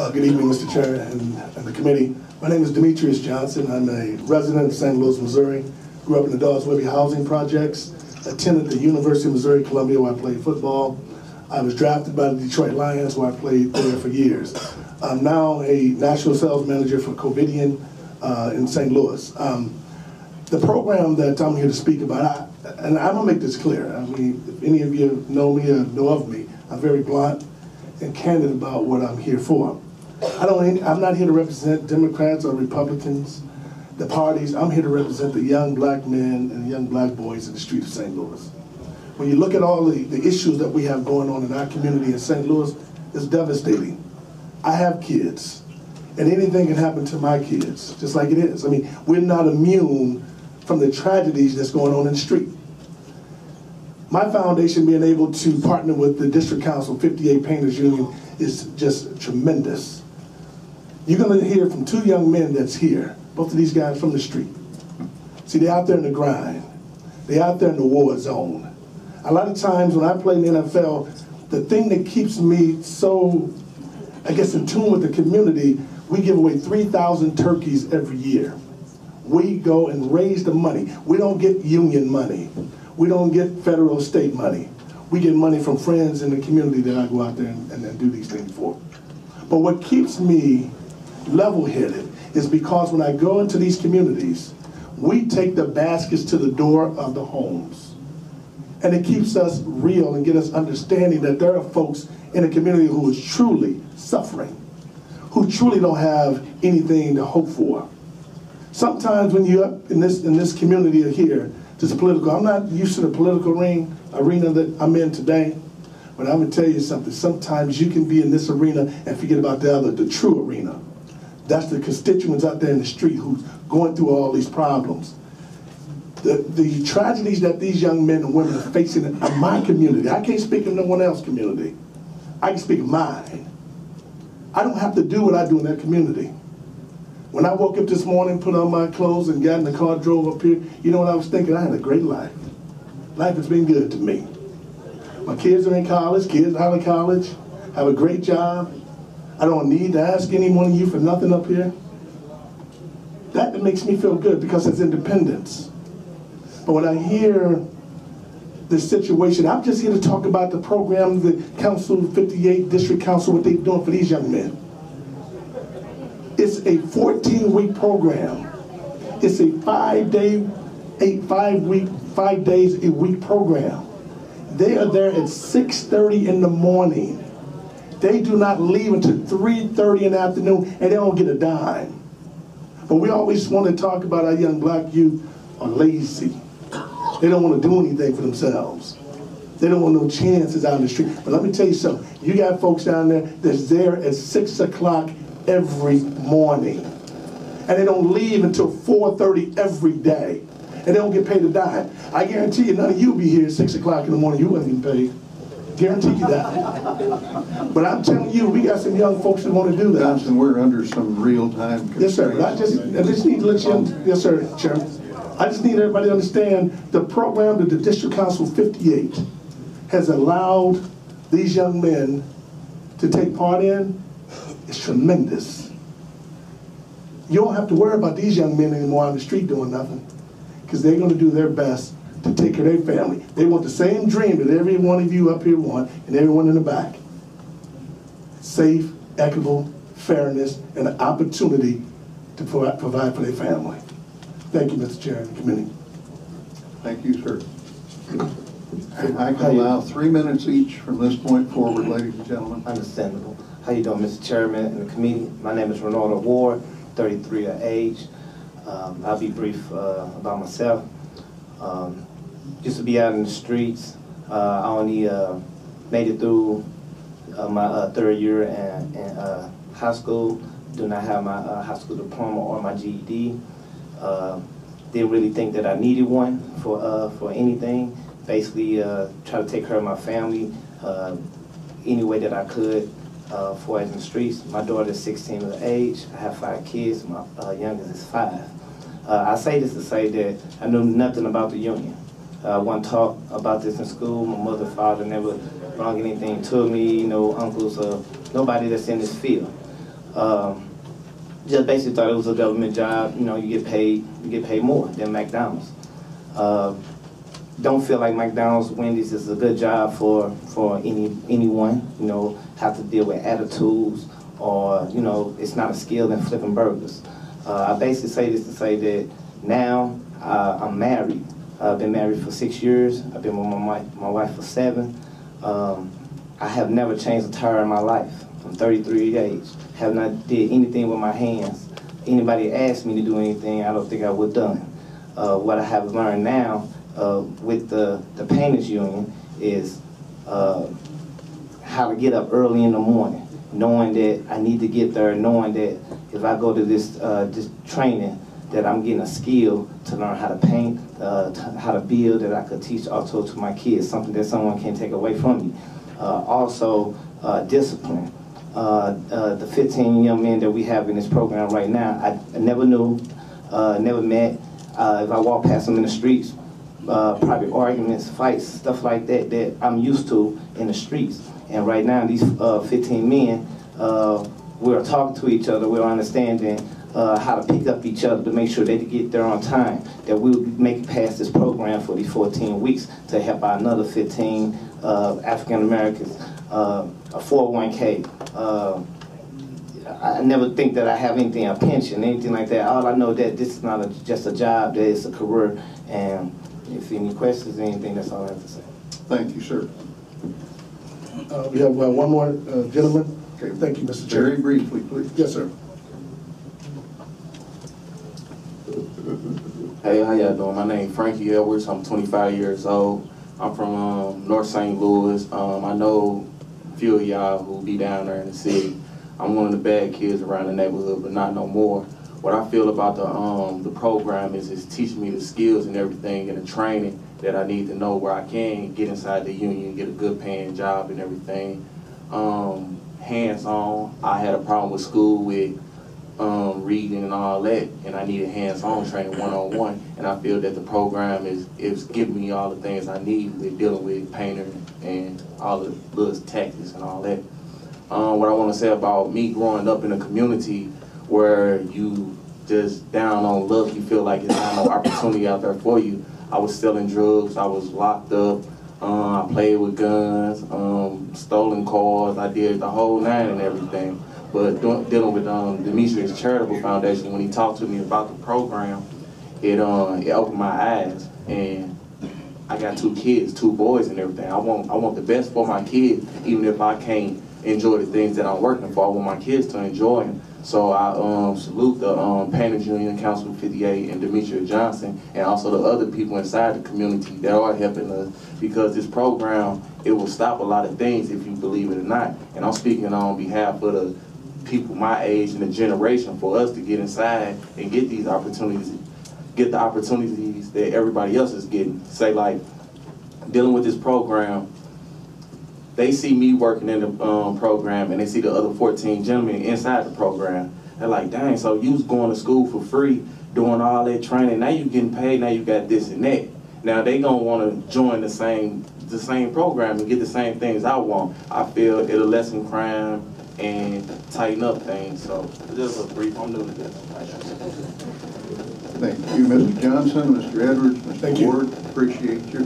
Uh, Good evening, Mr. Chair and and the committee. My name is Demetrius Johnson. I'm a resident of St. Louis, Missouri. Grew up in the Darst-Webbe Housing Projects. Attended the University of Missouri Columbia where I played football. I was drafted by the Detroit Lions where I played there for years. I'm now a national sales manager for Covidien uh, in St. Louis. Um, the program that I'm here to speak about, I, and I'm gonna make this clear. I mean, if any of you know me or know of me, I'm very blunt and candid about what I'm here for. I don't. I'm not here to represent Democrats or Republicans, the parties. I'm here to represent the young black men and young black boys in the street of St. Louis. When you look at all the, the issues that we have going on in our community in St. Louis, it's devastating. I have kids, and anything can happen to my kids, just like it is. I mean, we're not immune from the tragedies that's going on in the street. My foundation being able to partner with the District Council 58 Painters Union is just tremendous. You're gonna hear from two young men that's here, both of these guys from the street. See, they're out there in the grind. They're out there in the war zone. A lot of times when I play in the NFL, the thing that keeps me so, I guess, in tune with the community, we give away 3,000 turkeys every year we go and raise the money. We don't get union money. We don't get federal state money. We get money from friends in the community that I go out there and, and, and do these things for. But what keeps me level-headed is because when I go into these communities, we take the baskets to the door of the homes. And it keeps us real and get us understanding that there are folks in the community who is truly suffering, who truly don't have anything to hope for sometimes when you're up in this in this community here, this political, I'm not used to the political ring arena that I'm in today. But I'm gonna tell you something. Sometimes you can be in this arena and forget about the other, the true arena. That's the constituents out there in the street who's going through all these problems. The, the tragedies that these young men and women are facing in my community, I can't speak of no one else's community. I can speak of mine. I don't have to do what I do in that community. When I woke up this morning, put on my clothes, and got in the car, drove up here, you know what I was thinking? I had a great life. Life has been good to me. My kids are in college, kids out of college, have a great job. I don't need to ask any one of you for nothing up here. That makes me feel good because it's independence. But when I hear the situation, I'm just here to talk about the program, the Council 58 District Council, what they're doing for these young men. It's a 14-week program. It's a five-day, eight, five week, five days a week program. They are there at 6.30 in the morning. They do not leave until 3.30 in the afternoon and they don't get a dime. But we always want to talk about our young black youth are lazy. They don't want to do anything for themselves. They don't want no chances out in the street. But let me tell you something. You got folks down there that's there at 6 o'clock every morning. And they don't leave until 4.30 every day. And they don't get paid a dime. I guarantee you, none of you be here at 6 o'clock in the morning. You wouldn't get paid. Guarantee you that. but I'm telling you, we got some young folks that want to do that. Johnson, we're under some real-time Yes, sir. I just, I just need to let you, yes, sir, Chairman. I just need everybody to understand the program that the District Council 58 has allowed these young men to take part in is tremendous. You don't have to worry about these young men anymore on the street doing nothing because they're going to do their best to take care of their family. They want the same dream that every one of you up here want and everyone in the back. Safe, equitable, fairness, and an opportunity to provide for their family. Thank you, Mr. Chair and the committee. Thank you, sir. I can allow three minutes each from this point forward, ladies and gentlemen. Understandable. How you doing, Mr. Chairman and the committee? My name is Ronaldo Ward, 33 of age. Um, I'll be brief uh, about myself. Um, used to be out in the streets. Uh, I only uh, made it through uh, my uh, third year in, in uh, high school. Do not have my high school diploma or my GED. didn't really think that I needed one for for anything. Basically, try to take care of my family any way that I could uh, for in the streets. My daughter is 16 of age. I have five kids. My uh, youngest is five. Uh, I say this to say that I knew nothing about the union. I uh, wasn't taught about this in school. My mother, father never brought anything to me. No uncles, or nobody that's in this field. Um, just basically thought it was a government job. You know, you get paid, you get paid more than McDonald's. Uh, don't feel like McDonald's, Wendy's is a good job for for any anyone. You know, have to deal with attitudes or you know, it's not a skill in flipping burgers. Uh, I basically say this to say that now uh, I'm married. I've been married for six years. I've been with my wife, my wife for seven. Um, I have never changed a tire in my life. I'm 33 years age. Have not did anything with my hands. Anybody asked me to do anything, I don't think I would done. Uh, what I have learned now uh, with the, the painters union is uh, how to get up early in the morning, knowing that I need to get there, knowing that if I go to this uh, this training, that I'm getting a skill to learn how to paint, uh, how to build, that I could teach also to my kids, something that someone can't take away from me. Uh, also, uh, discipline. Uh, uh, the 15 young men that we have in this program right now, I, never knew, uh, never met. If I walk past them in the streets, private arguments, fights, stuff like that that I'm used to in the streets. And right now, these uh, 15 men, we're talking to each other, we're understanding uh, how to pick up each other to make sure they get there on time, that we'll make it past this program for these 14 weeks to help out another 15 uh, African Americans, uh, a 401k. Uh, I I never think that I have anything, a pension, anything like that. All I know that this is not a, just a job, that it's a career. And if any questions, anything, that's all I have to say. Thank you, sir. Uh, We have uh, one more uh, gentleman. Okay, thank you, Mr. Very Chair. briefly, please. Yes, sir. Hey, how y'all doing? My name Frankie Edwards. I'm 25 years old. I'm from um, North St. Louis. Um, I know a few of y'all who be down there in the city. I'm one of the bad kids around the neighborhood, but not no more. What I feel about the um, the program is it's teaching me the skills and everything and the training that I need to know where I can get inside the union, get a good paying job and everything. Um, hands on. I had a problem with school with um, reading and all that, and I needed hands-on training one-on-one. And I feel that the program is is giving me all the things I need with dealing with painting and all the little tactics and all that. Um, what I want to say about me growing up in a community where you just down on luck, you feel like it's not no opportunity out there for you. I was selling drugs, I was locked up, uh, I played with guns, um, stolen cars, I did the whole nine and everything. But dealing with um, Demetrius Charitable Foundation, when he talked to me about the program, it uh, it opened my eyes, and I got two kids, two boys, and everything. I want I want the best for my kids, even if I can't enjoy the things that I'm working for. I want my kids to enjoy them. So I um, salute the um, Union, Council 58, and Demetria Johnson, and also the other people inside the community that are helping us because this program it will stop a lot of things if you believe it or not. And I'm speaking on behalf of the people my age and the generation for us to get inside and get these opportunities, get the opportunities that everybody else is getting. Say like dealing with this program, they see me working in the um, program and they see the other 14 gentlemen inside the program. They're like, dang, so you was going to school for free, doing all that training. Now you getting paid. Now you got this and that. Now they gonna want to join the same the same program and get the same things I want. I feel it'll lessen crime and tighten up things. So just a brief. I'm new to this. Thank you, Mr. Johnson, Mr. Edwards, Thank Mr. you. Ward. Appreciate your